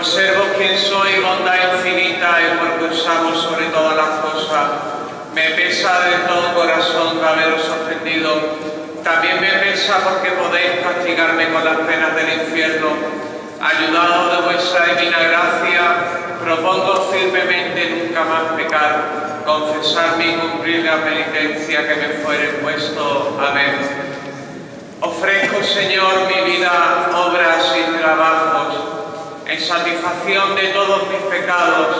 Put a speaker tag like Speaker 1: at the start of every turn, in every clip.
Speaker 1: por ser vos quien soy, bondad infinita y porque usamos sobre todas las cosas, me pesa de todo corazón haberos ofendido. También me pesa porque podéis castigarme con las penas del infierno. Ayudado de vuestra divina gracia, propongo firmemente nunca más pecar, confesarme y cumplir la penitencia que me fuere puesto. Amén. Ofrezco, Señor, mi vida, obras y trabajos, satisfacción de todos mis pecados,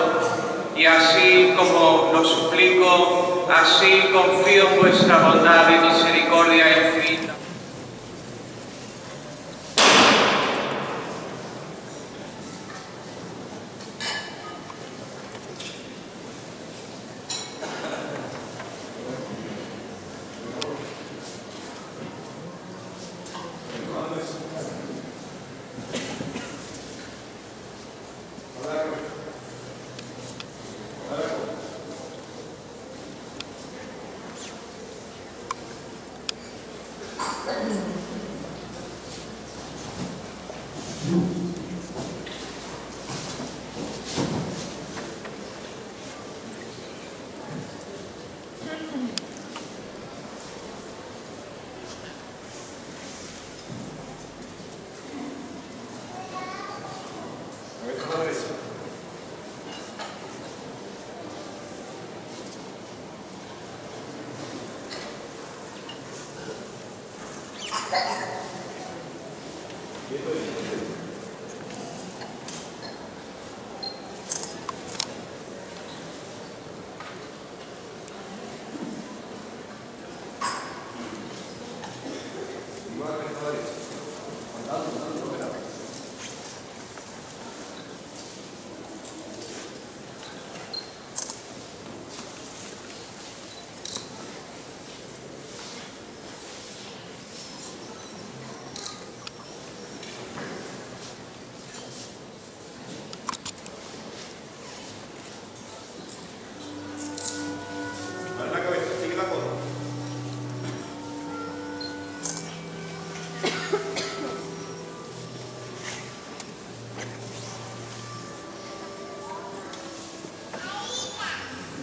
Speaker 1: y así como lo suplico, así confío en vuestra bondad y misericordia infinita.
Speaker 2: Glory.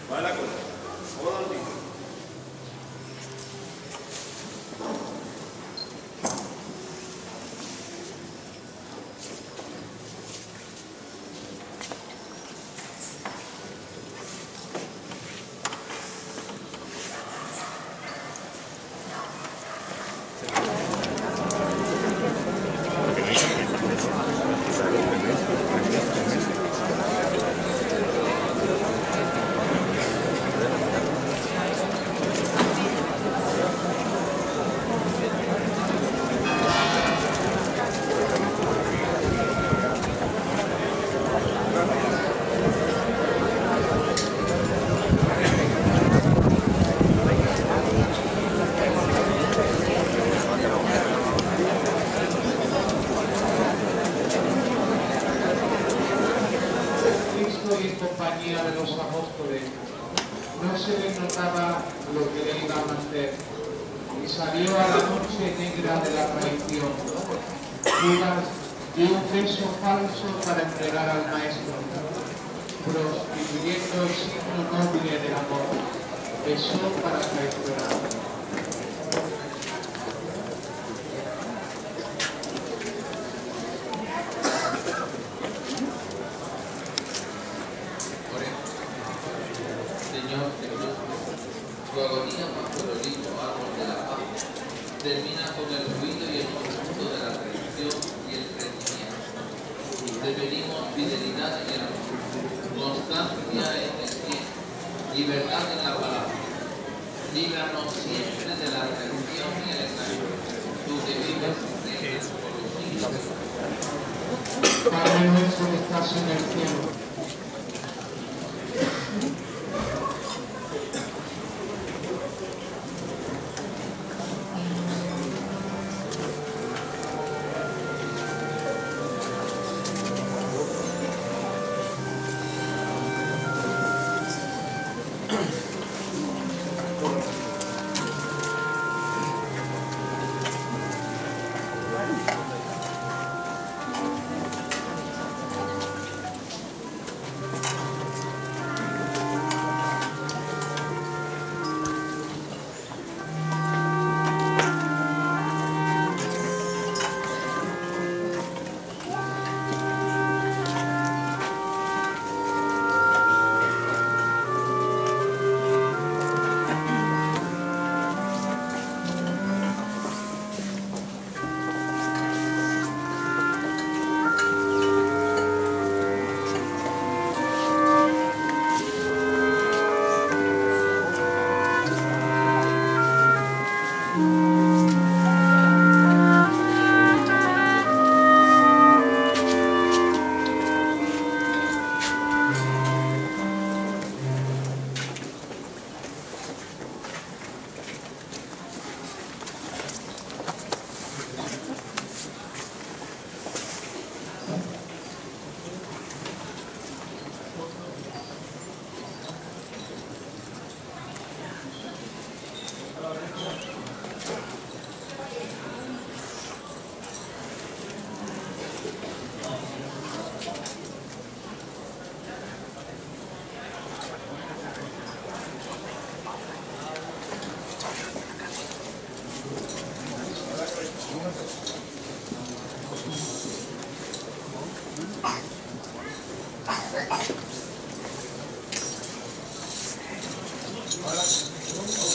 Speaker 2: Va en la
Speaker 3: y en compañía de los apóstoles, no se le notaba lo que le iba a hacer, y salió a la noche negra de la traición. Judas un beso falso para entregar al Maestro, prostituyendo el signo noble del amor, besó para traicionar.
Speaker 4: Eh, allá.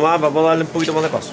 Speaker 2: Más, vamos darle un poquito más de paso.